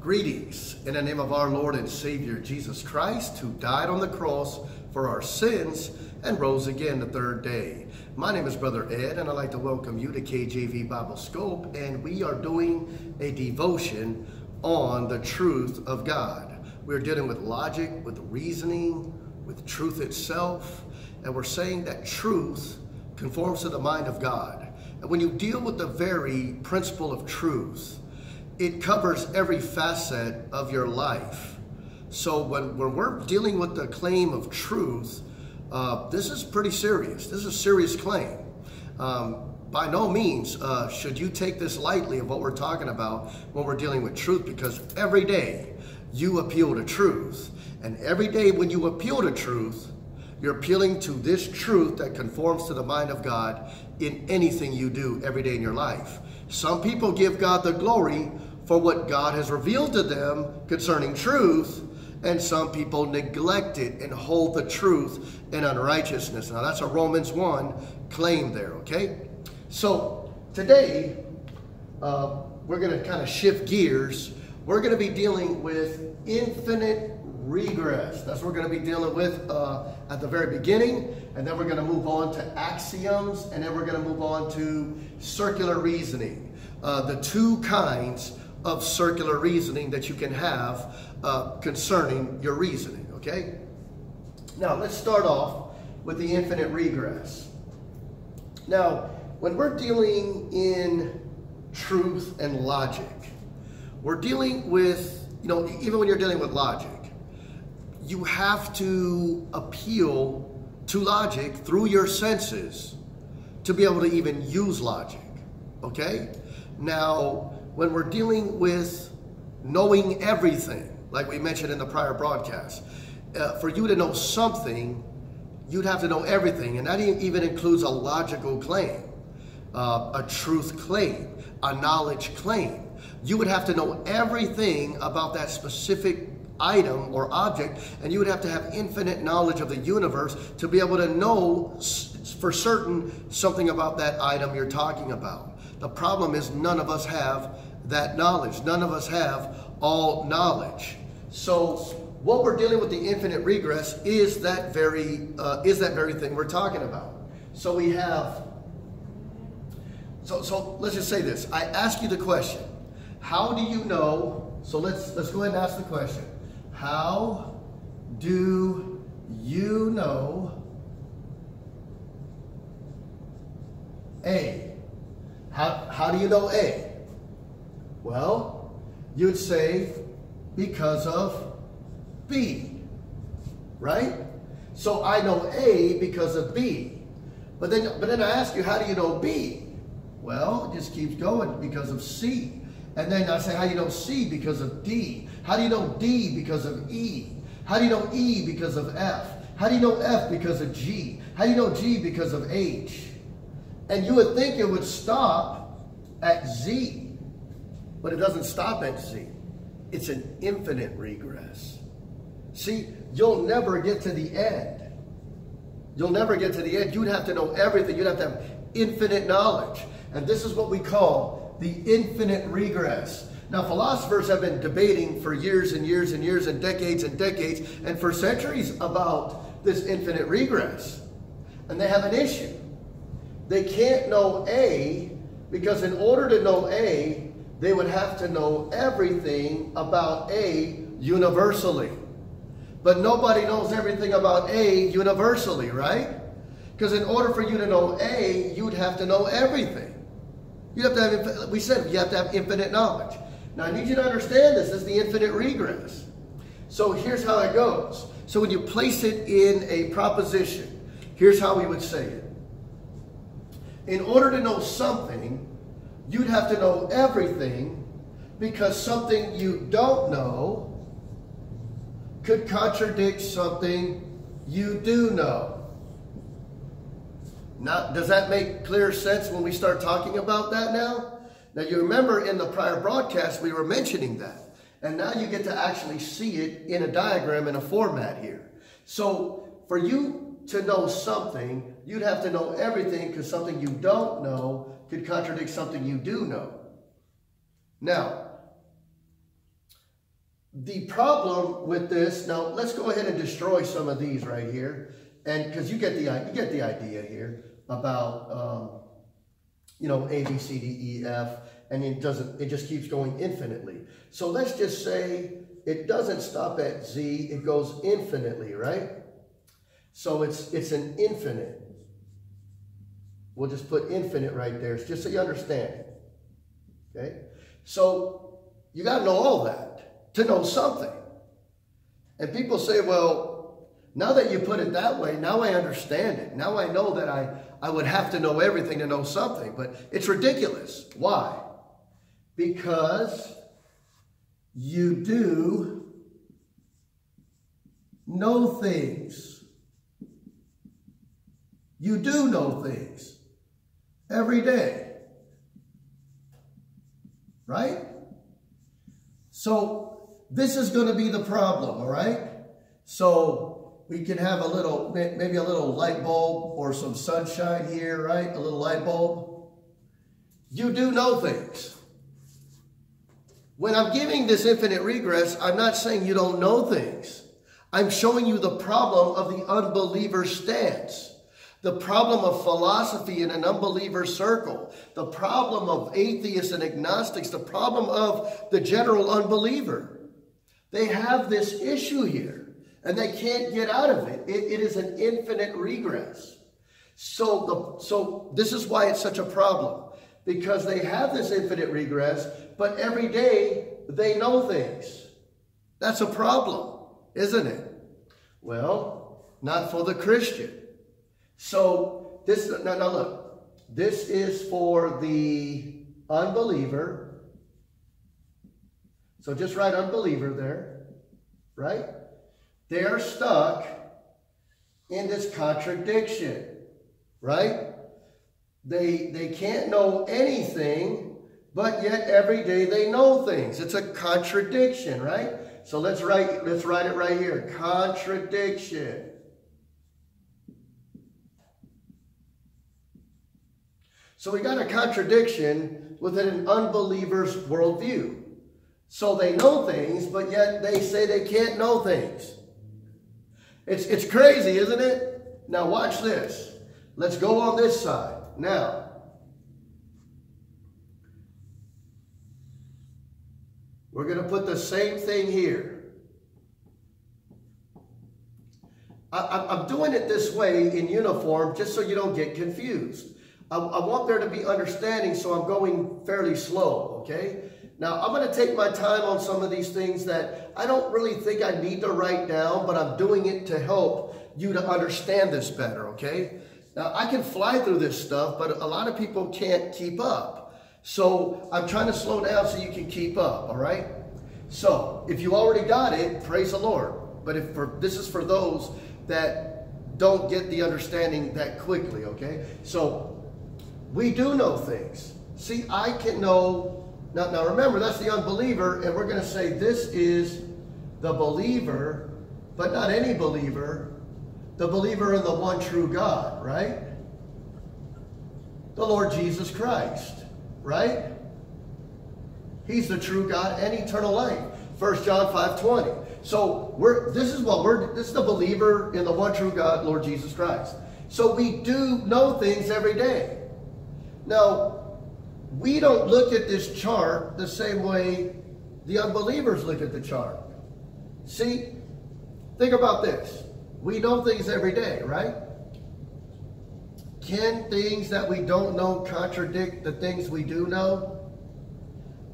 Greetings in the name of our Lord and Savior Jesus Christ, who died on the cross for our sins and rose again the third day. My name is Brother Ed, and I'd like to welcome you to KJV Bible Scope, and we are doing a devotion on the truth of God. We're dealing with logic, with reasoning, with truth itself, and we're saying that truth conforms to the mind of God. And when you deal with the very principle of truth, it covers every facet of your life. So when, when we're dealing with the claim of truth, uh, this is pretty serious. This is a serious claim. Um, by no means uh, should you take this lightly of what we're talking about when we're dealing with truth because every day you appeal to truth. And every day when you appeal to truth, you're appealing to this truth that conforms to the mind of God in anything you do every day in your life. Some people give God the glory for what God has revealed to them concerning truth, and some people neglect it and hold the truth in unrighteousness. Now, that's a Romans 1 claim there, okay? So, today, uh, we're going to kind of shift gears. We're going to be dealing with infinite regress. That's what we're going to be dealing with uh, at the very beginning. And then we're going to move on to axioms. And then we're going to move on to circular reasoning. Uh, the two kinds of circular reasoning that you can have uh, concerning your reasoning, okay? Now, let's start off with the infinite regress. Now, when we're dealing in truth and logic, we're dealing with, you know, even when you're dealing with logic, you have to appeal to logic through your senses to be able to even use logic, okay? Now, when we're dealing with knowing everything, like we mentioned in the prior broadcast. Uh, for you to know something, you'd have to know everything, and that even includes a logical claim, uh, a truth claim, a knowledge claim. You would have to know everything about that specific item or object, and you would have to have infinite knowledge of the universe to be able to know for certain something about that item you're talking about. The problem is none of us have that knowledge. None of us have all knowledge. So what we're dealing with the infinite regress is that very uh, is that very thing we're talking about. So we have. So so let's just say this. I ask you the question. How do you know? So let's let's go ahead and ask the question. How do you know A? How, how do you know A? Well, you'd say because of B, right? So I know A because of B. But then, but then I ask you, how do you know B? Well, it just keeps going because of C. And then I say, how do you know C? Because of D. How do you know D? Because of E. How do you know E? Because of F. How do you know F? Because of G. How do you know G? Because of H. And you would think it would stop at Z. But it doesn't stop at Z. It's an infinite regress. See, you'll never get to the end. You'll never get to the end. You'd have to know everything. You'd have to have infinite knowledge. And this is what we call the infinite regress. Now, philosophers have been debating for years and years and years and decades and decades and for centuries about this infinite regress. And they have an issue. They can't know A because in order to know A, they would have to know everything about A universally. But nobody knows everything about A universally, right? Because in order for you to know A, you'd have to know everything. You have to have, we said you have to have infinite knowledge. Now I need you to understand this, this is the infinite regress. So here's how it goes. So when you place it in a proposition, here's how we would say it. In order to know something, you'd have to know everything because something you don't know could contradict something you do know. Now, does that make clear sense when we start talking about that now? Now, you remember in the prior broadcast, we were mentioning that. And now you get to actually see it in a diagram in a format here. So, for you to know something, you'd have to know everything because something you don't know could contradict something you do know. Now, the problem with this, now let's go ahead and destroy some of these right here. And because you get the you get the idea here about um, you know A, B, C, D, E, F, and it doesn't it just keeps going infinitely. So let's just say it doesn't stop at Z, it goes infinitely, right? So it's it's an infinite. We'll just put infinite right there, just so you understand. Okay? So you got to know all that to know something. And people say, well, now that you put it that way, now I understand it. Now I know that I, I would have to know everything to know something. But it's ridiculous. Why? Because you do know things. You do know things every day. Right? So this is going to be the problem, all right? So we can have a little, maybe a little light bulb or some sunshine here, right? A little light bulb. You do know things. When I'm giving this infinite regress, I'm not saying you don't know things. I'm showing you the problem of the unbeliever's stance the problem of philosophy in an unbeliever circle, the problem of atheists and agnostics, the problem of the general unbeliever. They have this issue here and they can't get out of it. it, it is an infinite regress. So, the, so this is why it's such a problem because they have this infinite regress, but every day they know things. That's a problem, isn't it? Well, not for the Christian. So this, now, now look, this is for the unbeliever. So just write unbeliever there, right? They're stuck in this contradiction, right? They, they can't know anything, but yet every day they know things. It's a contradiction, right? So let's write, let's write it right here. Contradiction. So we got a contradiction within an unbeliever's worldview. So they know things, but yet they say they can't know things. It's, it's crazy, isn't it? Now watch this. Let's go on this side. Now, we're going to put the same thing here. I, I'm doing it this way in uniform just so you don't get confused. I, I want there to be understanding, so I'm going fairly slow, okay? Now, I'm going to take my time on some of these things that I don't really think I need to write down, but I'm doing it to help you to understand this better, okay? Now, I can fly through this stuff, but a lot of people can't keep up. So I'm trying to slow down so you can keep up, all right? So if you already got it, praise the Lord. But if for this is for those that don't get the understanding that quickly, okay? So we do know things. See, I can know. Now, now remember, that's the unbeliever, and we're going to say this is the believer, but not any believer, the believer in the one true God, right? The Lord Jesus Christ, right? He's the true God and eternal life. 1 John 5 20. So we're this is what we're this is the believer in the one true God, Lord Jesus Christ. So we do know things every day. Now, we don't look at this chart the same way the unbelievers look at the chart. See, think about this. We know things every day, right? Can things that we don't know contradict the things we do know?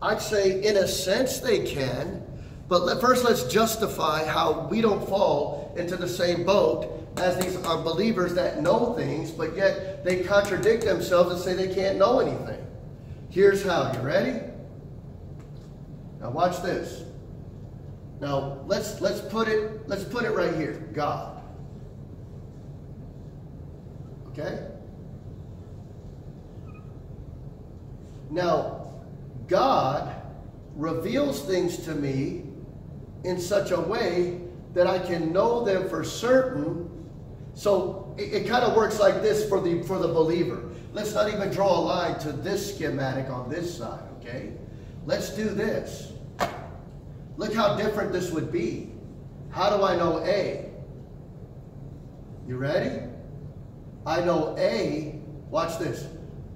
I'd say, in a sense, they can. But first, let's justify how we don't fall into the same boat as these are believers that know things, but yet they contradict themselves and say they can't know anything. Here's how. You ready? Now watch this. Now let's let's put it let's put it right here. God. Okay? Now, God reveals things to me in such a way that I can know them for certain so it, it kind of works like this for the, for the believer. Let's not even draw a line to this schematic on this side, okay? Let's do this. Look how different this would be. How do I know A? You ready? I know A, watch this.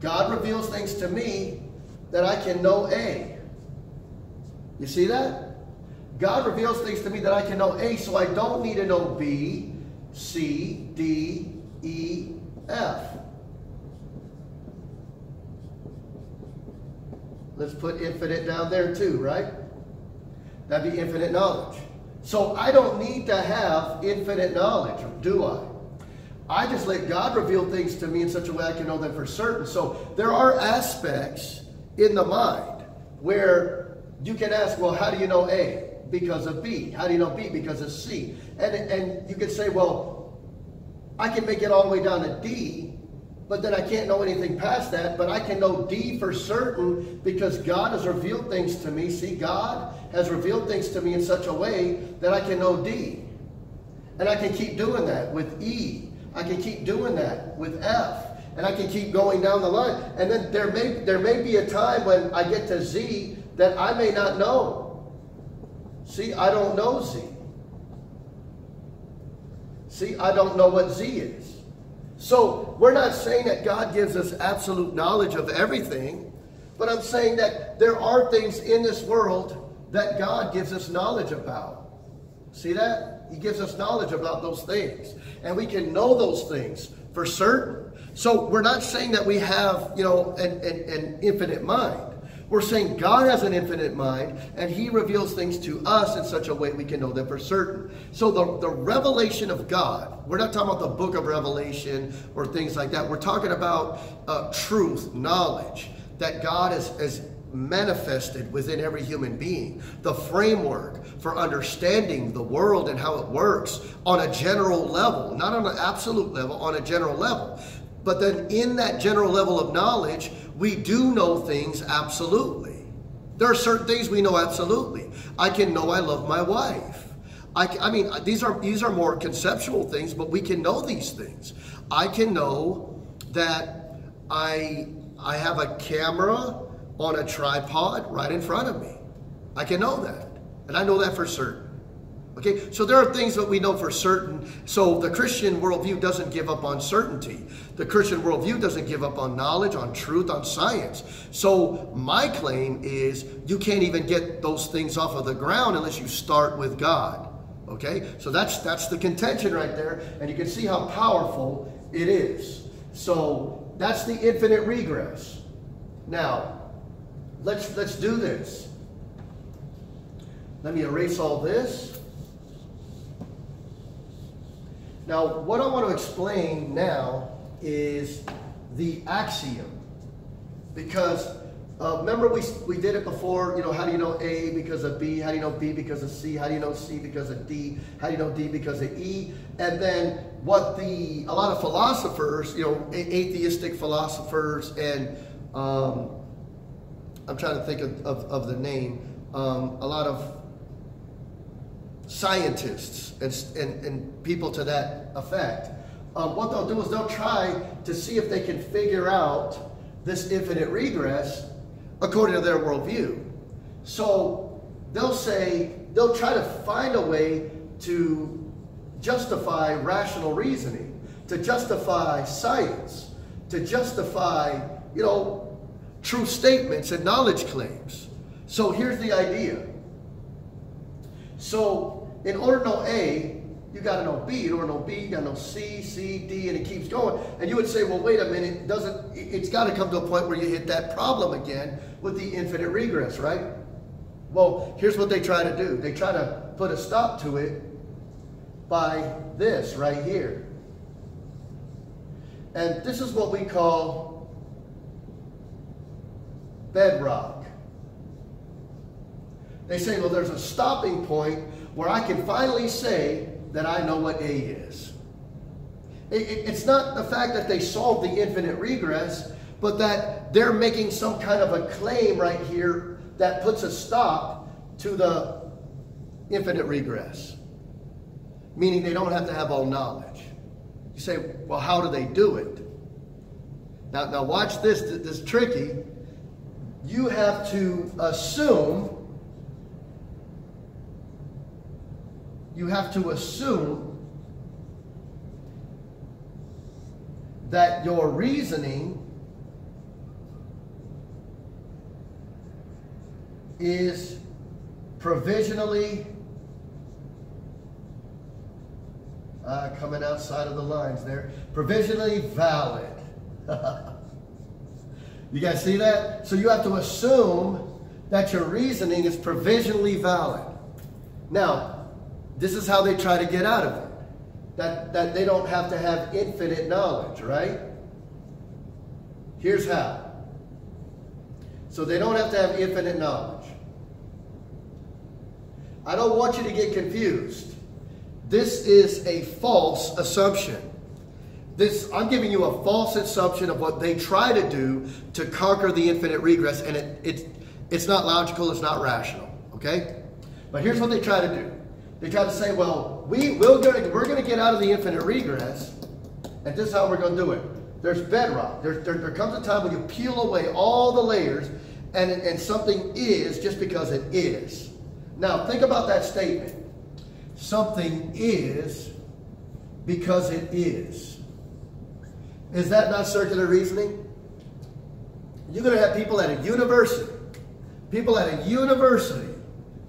God reveals things to me that I can know A. You see that? God reveals things to me that I can know A, so I don't need to know B, C, D, E, F. Let's put infinite down there too, right? That'd be infinite knowledge. So I don't need to have infinite knowledge, do I? I just let God reveal things to me in such a way I can know them for certain. So there are aspects in the mind where you can ask, well, how do you know A? Because of B. How do you know B? Because of C. And, and you can say, well, I can make it all the way down to D, but then I can't know anything past that. But I can know D for certain because God has revealed things to me. See, God has revealed things to me in such a way that I can know D. And I can keep doing that with E I can keep doing that with F. And I can keep going down the line. And then there may, there may be a time when I get to Z that I may not know. See, I don't know Z. See, I don't know what Z is. So we're not saying that God gives us absolute knowledge of everything, but I'm saying that there are things in this world that God gives us knowledge about. See that? He gives us knowledge about those things. And we can know those things for certain. So we're not saying that we have, you know, an, an, an infinite mind. We're saying God has an infinite mind and he reveals things to us in such a way we can know them for certain. So the, the revelation of God, we're not talking about the book of Revelation or things like that. We're talking about uh, truth, knowledge that God has, has manifested within every human being. The framework for understanding the world and how it works on a general level, not on an absolute level, on a general level. But then in that general level of knowledge, we do know things absolutely. There are certain things we know absolutely. I can know I love my wife. I, I mean, uh, these are these are more conceptual things, but we can know these things. I can know that I I have a camera on a tripod right in front of me. I can know that. And I know that for certain. Okay, so there are things that we know for certain. So the Christian worldview doesn't give up on certainty. The Christian worldview doesn't give up on knowledge, on truth, on science. So my claim is you can't even get those things off of the ground unless you start with God. Okay, so that's that's the contention right there, and you can see how powerful it is. So that's the infinite regress. Now, Let's, let's do this. Let me erase all this. Now, what I want to explain now is the axiom. Because uh, remember we, we did it before, you know, how do you know A because of B? How do you know B because of C? How do you know C because of D? How do you know D because of E? And then what the, a lot of philosophers, you know, atheistic philosophers and um, I'm trying to think of, of, of the name, um, a lot of scientists and, and, and people to that effect. Um, what they'll do is they'll try to see if they can figure out this infinite regress according to their worldview. So they'll say, they'll try to find a way to justify rational reasoning, to justify science, to justify, you know, true statements and knowledge claims. So here's the idea. So in order to know A, you got to know B. In order to know B, you got to know C, C, D, and it keeps going. And you would say, well, wait a minute, doesn't it's got to come to a point where you hit that problem again with the infinite regress, right? Well, here's what they try to do. They try to put a stop to it by this right here. And this is what we call bedrock. They say, well, there's a stopping point where I can finally say that I know what A is. It, it, it's not the fact that they solved the infinite regress, but that they're making some kind of a claim right here that puts a stop to the infinite regress. Meaning they don't have to have all knowledge. You say, well, how do they do it? Now, now watch this. This is tricky you have to assume you have to assume that your reasoning is provisionally uh, coming outside of the lines there, provisionally valid. you guys see that? So you have to assume that your reasoning is provisionally valid. Now, this is how they try to get out of it. That, that they don't have to have infinite knowledge, right? Here's how. So they don't have to have infinite knowledge. I don't want you to get confused. This is a false assumption. This, I'm giving you a false assumption of what they try to do to conquer the infinite regress, and it, it, it's not logical, it's not rational, okay? But here's what they try to do. They try to say, well, we, we're going we're gonna get out of the infinite regress, and this is how we're going to do it. There's bedrock. There, there, there comes a time when you peel away all the layers, and, and something is just because it is. Now, think about that statement. Something is because it is. Is that not circular reasoning? You're going to have people at a university, people at a university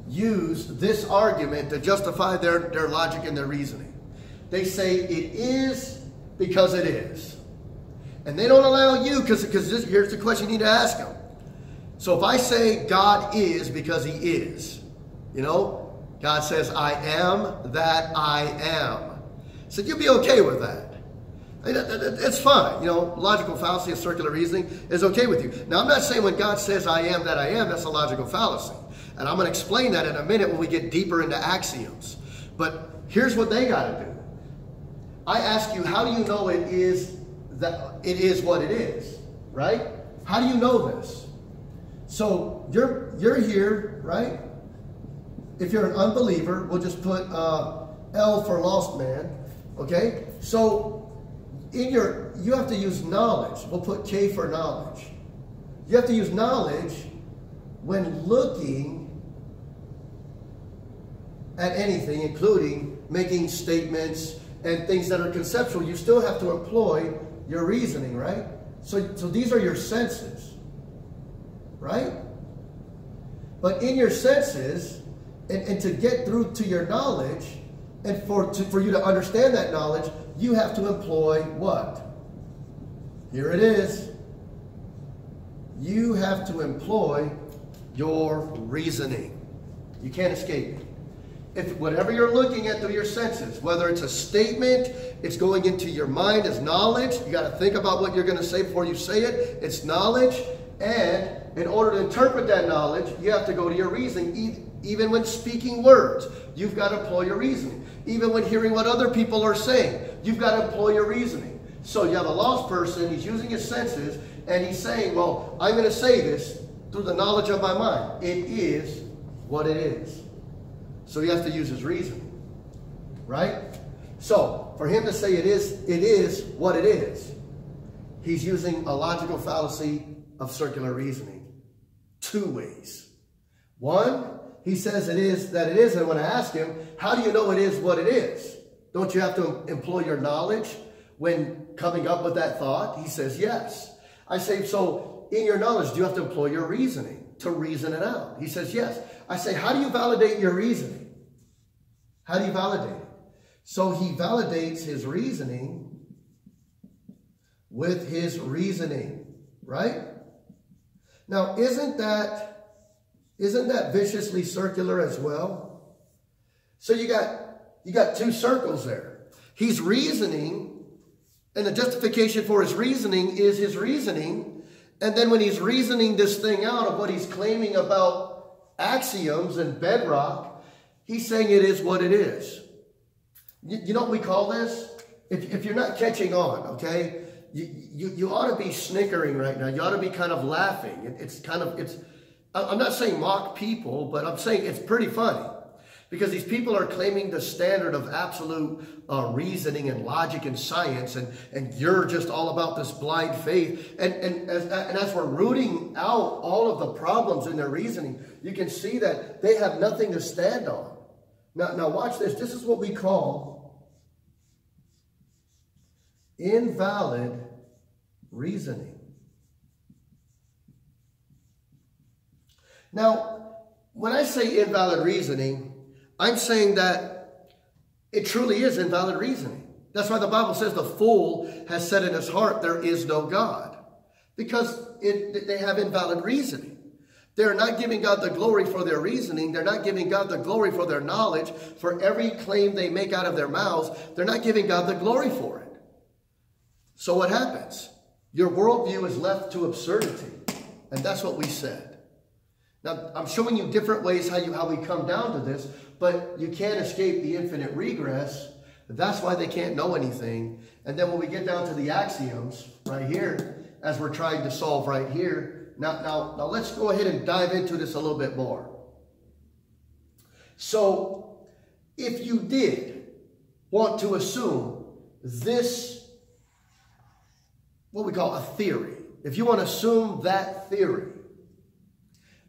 use this argument to justify their, their logic and their reasoning. They say it is because it is. And they don't allow you, because here's the question you need to ask them. So if I say God is because he is, you know, God says, I am that I am. So you'll be okay with that. It's fine. You know, logical fallacy and circular reasoning is okay with you. Now, I'm not saying when God says, I am that I am, that's a logical fallacy. And I'm going to explain that in a minute when we get deeper into axioms. But here's what they got to do. I ask you, how do you know it is that it is what it is? Right? How do you know this? So you're you're here, right? If you're an unbeliever, we'll just put uh, L for lost man. Okay? So in your you have to use knowledge. We'll put K for knowledge. You have to use knowledge when looking at anything, including making statements and things that are conceptual, you still have to employ your reasoning, right? So, so these are your senses, right? But in your senses, and, and to get through to your knowledge, and for, to, for you to understand that knowledge, you have to employ what? Here it is. You have to employ your reasoning. You can't escape if whatever you're looking at through your senses, whether it's a statement, it's going into your mind as knowledge. You got to think about what you're going to say before you say it. It's knowledge. And in order to interpret that knowledge, you have to go to your reasoning. Even when speaking words, you've got to employ your reasoning. Even when hearing what other people are saying, you've got to employ your reasoning. So you have a lost person, he's using his senses, and he's saying, Well, I'm going to say this through the knowledge of my mind. It is what it is. So he has to use his reason. Right? So for him to say it is, it is what it is, he's using a logical fallacy of circular reasoning. Two ways. One, he says it is that it is, and when I ask him, how do you know it is what it is? Don't you have to employ your knowledge when coming up with that thought? He says, yes. I say, so in your knowledge, do you have to employ your reasoning to reason it out? He says, yes. I say, how do you validate your reasoning? How do you validate it? So he validates his reasoning with his reasoning, right? Now, isn't that isn't that viciously circular as well? So you got you got two circles there. He's reasoning, and the justification for his reasoning is his reasoning. And then when he's reasoning this thing out of what he's claiming about axioms and bedrock, he's saying it is what it is. You, you know what we call this? If, if you're not catching on, okay, you, you, you ought to be snickering right now. You ought to be kind of laughing. It, it's kind of, it's, I'm not saying mock people, but I'm saying it's pretty funny. Because these people are claiming the standard of absolute uh, reasoning and logic and science, and, and you're just all about this blind faith. And, and, as, and as we're rooting out all of the problems in their reasoning, you can see that they have nothing to stand on. Now, now watch this. This is what we call invalid reasoning. Now, when I say invalid reasoning, I'm saying that it truly is invalid reasoning. That's why the Bible says the fool has said in his heart, there is no God. Because it, they have invalid reasoning. They're not giving God the glory for their reasoning. They're not giving God the glory for their knowledge. For every claim they make out of their mouths, they're not giving God the glory for it. So what happens? Your worldview is left to absurdity. And that's what we said. Now, I'm showing you different ways how, you, how we come down to this, but you can't escape the infinite regress. That's why they can't know anything. And then when we get down to the axioms right here, as we're trying to solve right here, now, now, now let's go ahead and dive into this a little bit more. So, if you did want to assume this, what we call a theory, if you want to assume that theory,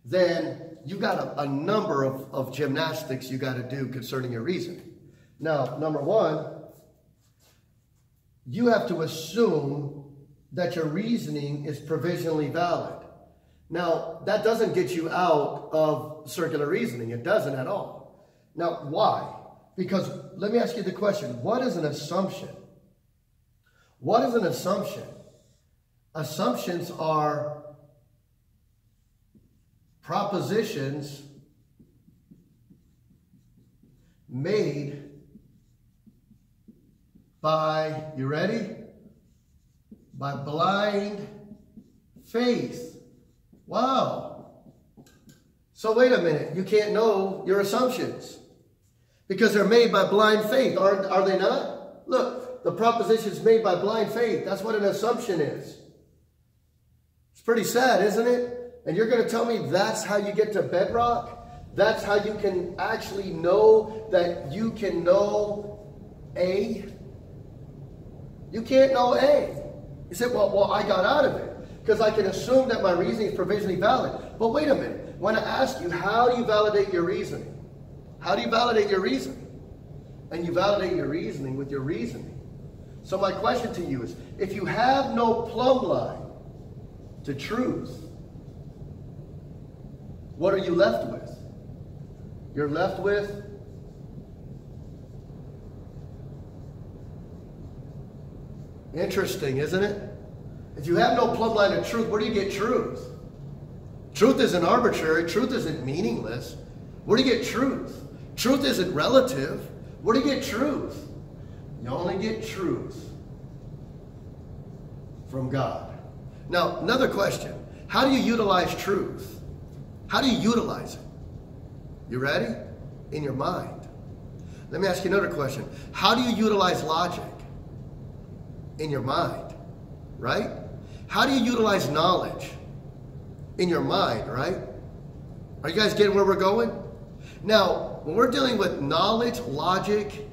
then you got a, a number of, of gymnastics you got to do concerning your reasoning. Now, number one, you have to assume that your reasoning is provisionally valid. Now, that doesn't get you out of circular reasoning. It doesn't at all. Now, why? Because let me ask you the question what is an assumption? What is an assumption? Assumptions are propositions made by, you ready? By blind faith. Wow. So wait a minute. You can't know your assumptions because they're made by blind faith. Are, are they not? Look, the proposition's made by blind faith. That's what an assumption is. It's pretty sad, isn't it? And you're going to tell me that's how you get to bedrock? That's how you can actually know that you can know A? You can't know A. You said, well, well, I got out of it because I can assume that my reasoning is provisionally valid. But wait a minute. I ask you, how do you validate your reasoning? How do you validate your reasoning? And you validate your reasoning with your reasoning. So my question to you is, if you have no plumb line to truth, what are you left with? You're left with Interesting, isn't it? If you have no plumb line of truth, where do you get truth? Truth isn't arbitrary. Truth isn't meaningless. Where do you get truth? Truth isn't relative. Where do you get truth? You only get truth from God. Now, another question. How do you utilize truth? How do you utilize it? You ready? In your mind. Let me ask you another question. How do you utilize logic? In your mind, right? How do you utilize knowledge? In your mind, right? Are you guys getting where we're going? Now, when we're dealing with knowledge, logic,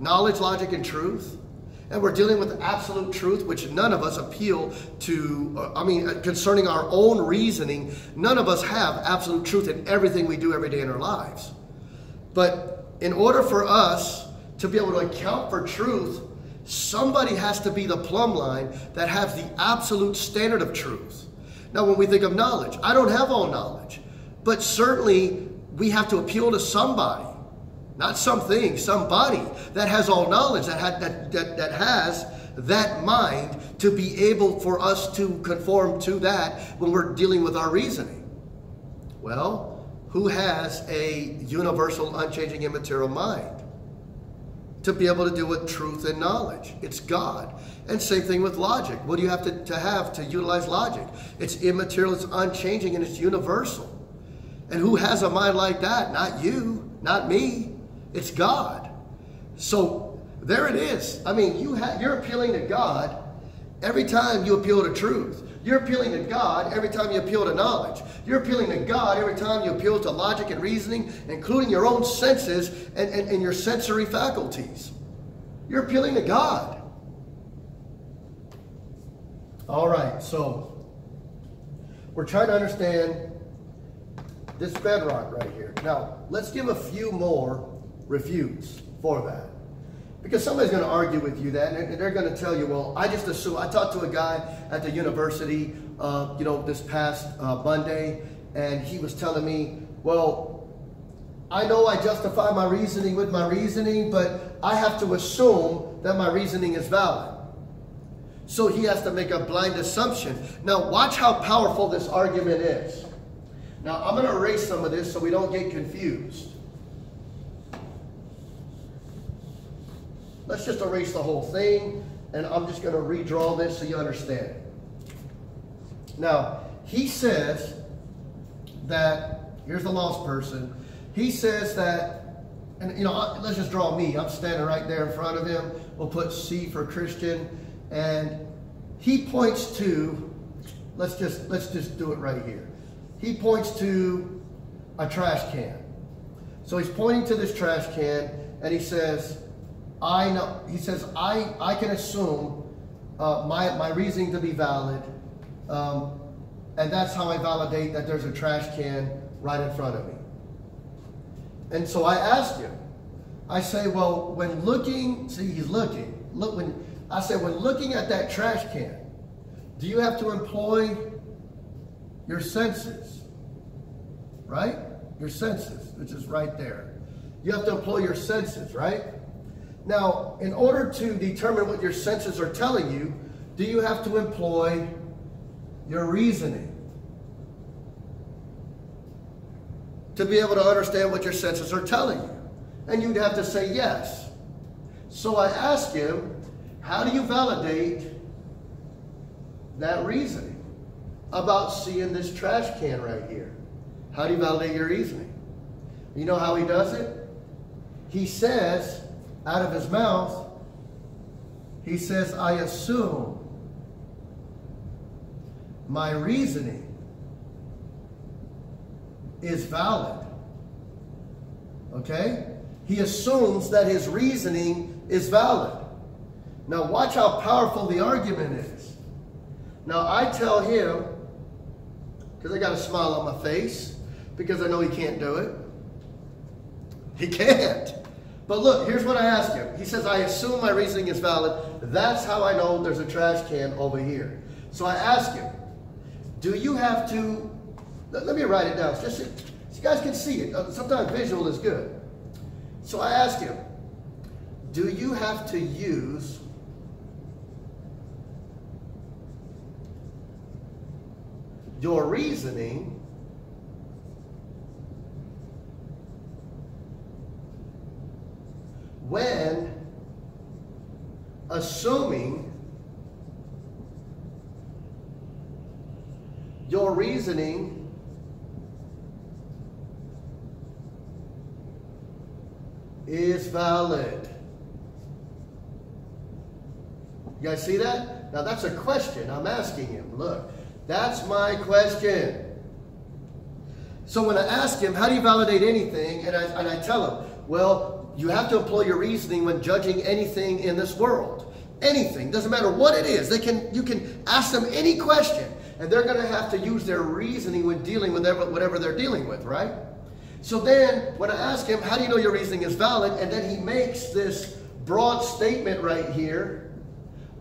knowledge, logic, and truth, and we're dealing with absolute truth, which none of us appeal to, uh, I mean, uh, concerning our own reasoning, none of us have absolute truth in everything we do every day in our lives. But in order for us to be able to account for truth, somebody has to be the plumb line that has the absolute standard of truth. Now, when we think of knowledge, I don't have all knowledge, but certainly we have to appeal to somebody not something, somebody that has all knowledge, that, had, that, that, that has that mind to be able for us to conform to that when we're dealing with our reasoning. Well, who has a universal, unchanging, immaterial mind? To be able to deal with truth and knowledge. It's God. And same thing with logic. What do you have to, to have to utilize logic? It's immaterial, it's unchanging, and it's universal. And who has a mind like that? Not you, not me. It's God. So there it is. I mean, you ha- you're appealing to God every time you appeal to truth. You're appealing to God every time you appeal to knowledge. You're appealing to God every time you appeal to logic and reasoning, including your own senses and, and, and your sensory faculties. You're appealing to God. All right, so we're trying to understand this bedrock right here. Now, let's give a few more refutes for that. Because somebody's going to argue with you that, and they're going to tell you, well, I just assume. I talked to a guy at the university, uh, you know, this past uh, Monday, and he was telling me, well, I know I justify my reasoning with my reasoning, but I have to assume that my reasoning is valid. So he has to make a blind assumption. Now, watch how powerful this argument is. Now, I'm going to erase some of this so we don't get confused. Let's just erase the whole thing, and I'm just going to redraw this so you understand. Now, he says that, here's the lost person. He says that, and you know, let's just draw me. I'm standing right there in front of him. We'll put C for Christian. And he points to, let's just, let's just do it right here. He points to a trash can. So he's pointing to this trash can and he says, I know, he says, I, I can assume uh, my, my reasoning to be valid. Um, and that's how I validate that there's a trash can right in front of me. And so I asked him, I say, well, when looking, see, he's looking. Look, when I said, when looking at that trash can, do you have to employ your senses? Right? Your senses, which is right there. You have to employ your senses, right? Now, in order to determine what your senses are telling you, do you have to employ your reasoning? To be able to understand what your senses are telling you. And you'd have to say yes. So I ask him, how do you validate that reasoning about seeing this trash can right here? How do you validate your reasoning? You know how he does it? He says, out of his mouth, he says, I assume my reasoning is valid. Okay? He assumes that his reasoning is valid. Now, watch how powerful the argument is. Now, I tell him, because I got a smile on my face, because I know he can't do it. He can't. But look, here's what I ask him. He says, I assume my reasoning is valid. That's how I know there's a trash can over here. So I ask him, do you have to, let, let me write it down, just so, you guys can see it. Uh, sometimes visual is good. So I ask him, do you have to use your reasoning when assuming your reasoning is valid. You guys see that? Now that's a question I'm asking him. Look, that's my question. So when I ask him, how do you validate anything? And I, and I tell him, well, you have to employ your reasoning when judging anything in this world. Anything, doesn't matter what it is. They can, you can ask them any question, and they're going to have to use their reasoning when dealing with whatever, they're dealing with, right? So then, when I ask him, how do you know your reasoning is valid? And then he makes this broad statement right here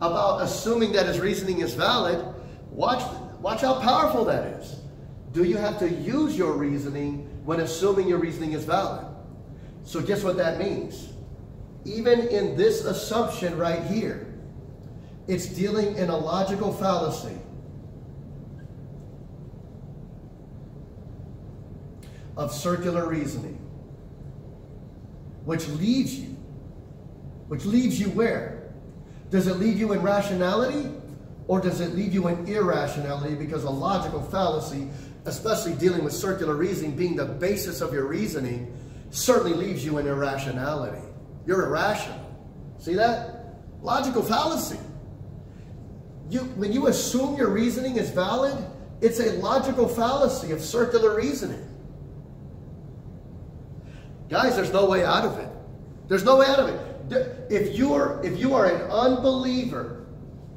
about assuming that his reasoning is valid. Watch, watch how powerful that is. Do you have to use your reasoning when assuming your reasoning is valid? So guess what that means? Even in this assumption right here, it's dealing in a logical fallacy. Of circular reasoning, which leaves you, which leaves you where? Does it leave you in rationality or does it leave you in irrationality because a logical fallacy, especially dealing with circular reasoning being the basis of your reasoning, certainly leaves you in irrationality. You're irrational. See that? Logical fallacy. You, when you assume your reasoning is valid, it's a logical fallacy of circular reasoning. Guys, there's no way out of it. There's no way out of it. If you are, if you are an unbeliever,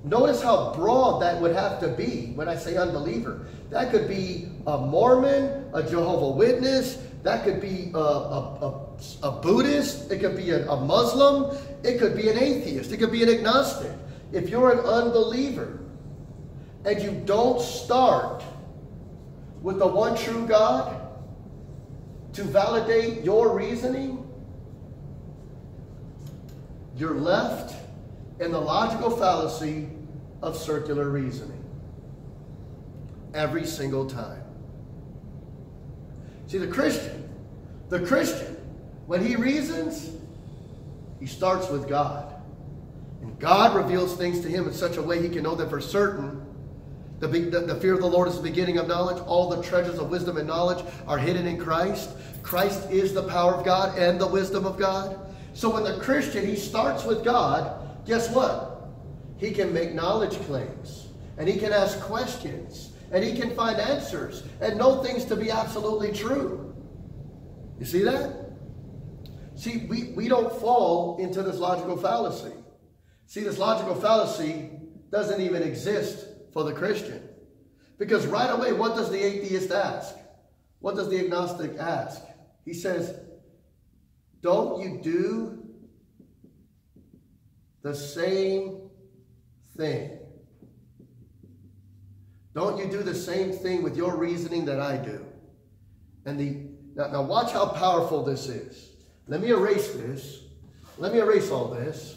notice how broad that would have to be when I say unbeliever. That could be a Mormon, a Jehovah Witness, that could be a, a, a, a Buddhist, it could be a, a Muslim, it could be an atheist, it could be an agnostic. If you're an unbeliever and you don't start with the one true God to validate your reasoning, you're left in the logical fallacy of circular reasoning every single time. See, the Christian, the Christian, when he reasons, he starts with God. And God reveals things to him in such a way he can know that for certain the, the, the, fear of the Lord is the beginning of knowledge. All the treasures of wisdom and knowledge are hidden in Christ. Christ is the power of God and the wisdom of God. So when the Christian, he starts with God, guess what? He can make knowledge claims. And he can ask questions. And he can find answers. And know things to be absolutely true. You see that? See, we, we don't fall into this logical fallacy. See, this logical fallacy doesn't even exist for the Christian. Because right away, what does the atheist ask? What does the agnostic ask? He says, Don't you do the same thing? Don't you do the same thing with your reasoning that I do? And the now, now watch how powerful this is. Let me erase this. Let me erase all this.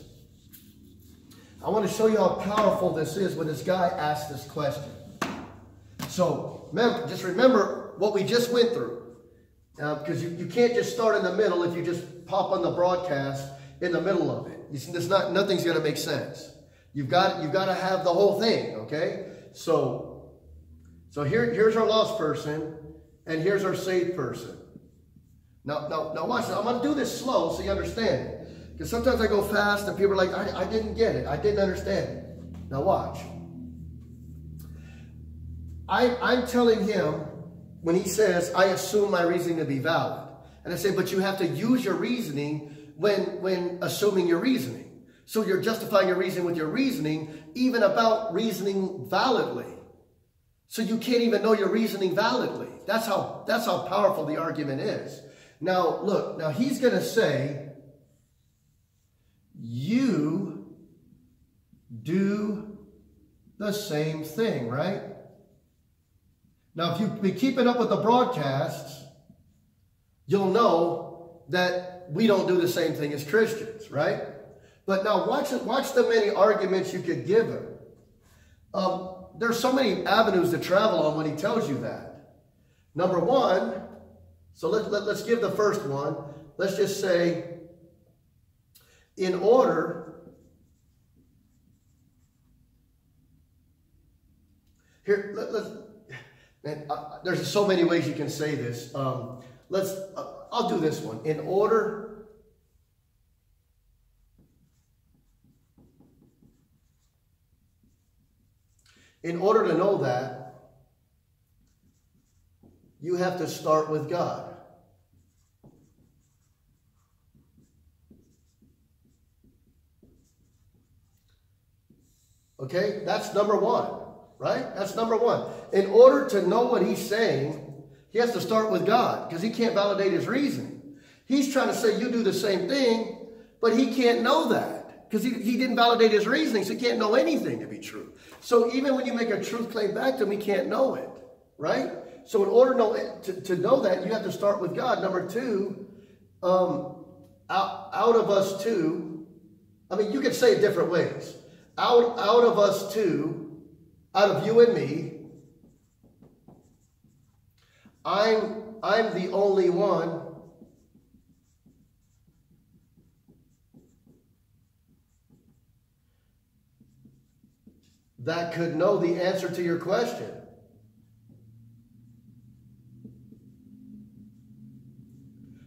I want to show you how powerful this is when this guy asked this question. So just remember what we just went through. Because uh, you, you can't just start in the middle if you just pop on the broadcast in the middle of it. You see, there's not, nothing's going to make sense. You've got, you've got to have the whole thing, okay? So, so here, here's our lost person, and here's our saved person. Now, now, now watch this. I'm going to do this slow so you understand because sometimes I go fast and people are like, I, I didn't get it. I didn't understand it. Now watch. I, I'm telling him when he says, I assume my reasoning to be valid. And I say, but you have to use your reasoning when, when assuming your reasoning. So you're justifying your reasoning with your reasoning, even about reasoning validly. So you can't even know your reasoning validly. That's how, that's how powerful the argument is. Now, look, now he's going to say, you do the same thing, right? Now, if you've been keeping up with the broadcasts, you'll know that we don't do the same thing as Christians, right? But now watch, watch the many arguments you could give him. Um, there's so many avenues to travel on when he tells you that. Number one, so let, let, let's give the first one. Let's just say in order here let, us man uh, there's so many ways you can say this. Um, let's uh, i'll do this one. In order in order to know that you have to start with god Okay, that's number one, right? That's number one. In order to know what he's saying, he has to start with God because he can't validate his reasoning. He's trying to say you do the same thing, but he can't know that because he, he didn't validate his reasoning, so he can't know anything to be true. So even when you make a truth claim back to him, he can't know it, right? So in order to know, to, to know that, you have to start with God. Number two, um, out, out of us two, I mean, you could say it different ways out, out of us two, out of you and me, I'm, I'm the only one that could know the answer to your question.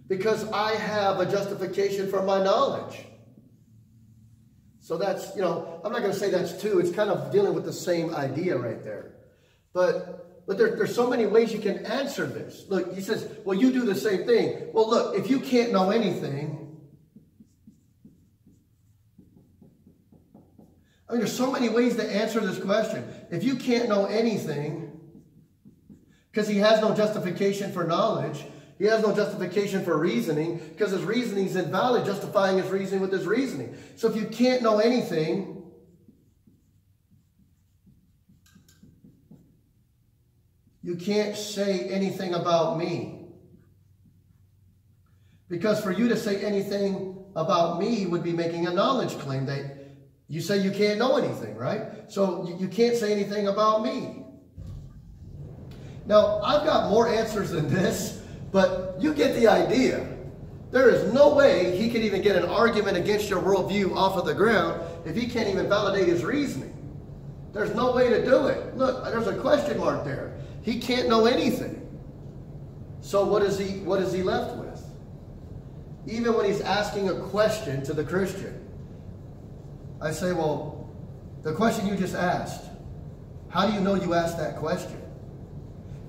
Because I have a justification for my knowledge. So that's, you know, I'm not going to say that's two. It's kind of dealing with the same idea right there. But, but there, there's so many ways you can answer this. Look, he says, well, you do the same thing. Well, look, if you can't know anything, I mean, there's so many ways to answer this question. If you can't know anything, because he has no justification for knowledge, He has no justification for reasoning because his reasoning is invalid, justifying his reasoning with his reasoning. So if you can't know anything, you can't say anything about me. Because for you to say anything about me would be making a knowledge claim that you say you can't know anything, right? So you, can't say anything about me. Now, I've got more answers than this, but you get the idea. There is no way he can even get an argument against your worldview off of the ground if he can't even validate his reasoning. There's no way to do it. Look, there's a question mark there. He can't know anything. So what is he what is he left with? Even when he's asking a question to the Christian, I say, well, the question you just asked, how do you know you asked that question?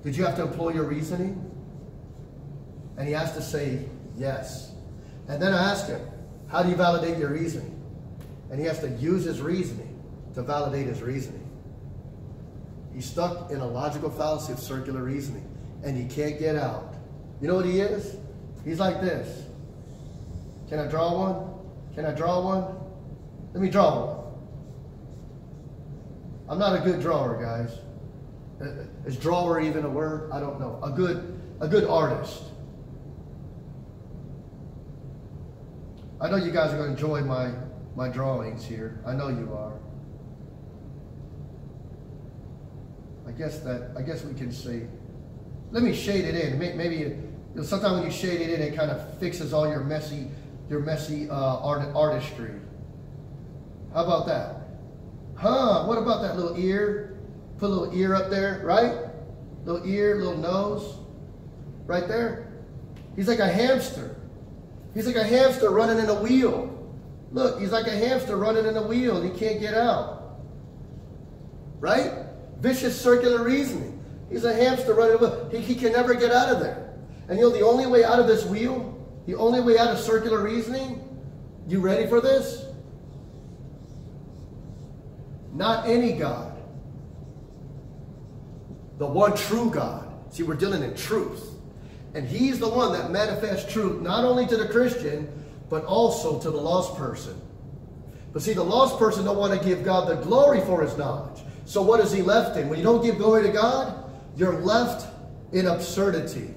Did you have to employ your reasoning? And he has to say, yes. And then I ask him, how do you validate your reasoning? And he has to use his reasoning to validate his reasoning. He's stuck in a logical fallacy of circular reasoning, and he can't get out. You know what he is? He's like this. Can I draw one? Can I draw one? Let me draw one. I'm not a good drawer, guys. Uh, is drawer even a word? I don't know. A good, a good artist. I know you guys are going to enjoy my, my drawings here. I know you are. I guess that, I guess we can see. let me shade it in. Maybe, you know, sometimes when you shade it in, it kind of fixes all your messy, your messy uh, art, artistry. How about that? Huh, what about that little ear? Put a little ear up there, right? Little ear, little nose. Right there. He's like a hamster. He's like a hamster running in a wheel. Look, he's like a hamster running in a wheel and he can't get out. Right? Vicious circular reasoning. He's a hamster running in a wheel. He, he can never get out of there. And you know the only way out of this wheel, the only way out of circular reasoning, you ready for this? Not any God. The one true God. See, we're dealing in truth. And he's the one that manifests truth not only to the Christian, but also to the lost person. But see, the lost person don't want to give God the glory for his knowledge. So what is he left in? When you don't give glory to God, you're left in absurdity.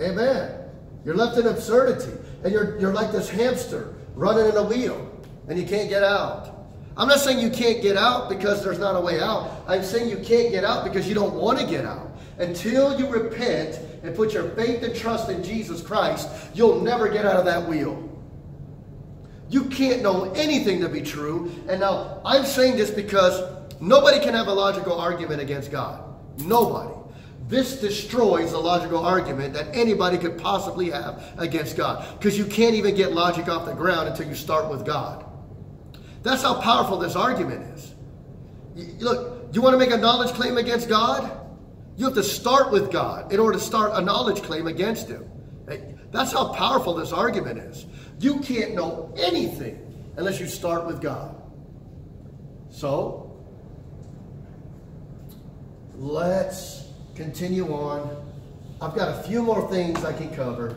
Amen. You're left in absurdity. And you're, you're like this hamster running in a wheel and you can't get out. I'm not saying you can't get out because there's not a way out. I'm saying you can't get out because you don't want to get out. Until you repent and put your faith and trust in Jesus Christ, you'll never get out of that wheel. You can't know anything to be true. And now I'm saying this because nobody can have a logical argument against God. Nobody. This destroys the logical argument that anybody could possibly have against God. Because you can't even get logic off the ground until you start with God. That's how powerful this argument is. Look, you want to make a knowledge claim against God? You have to start with God in order to start a knowledge claim against Him. That's how powerful this argument is. You can't know anything unless you start with God. So, let's continue on. I've got a few more things I can cover.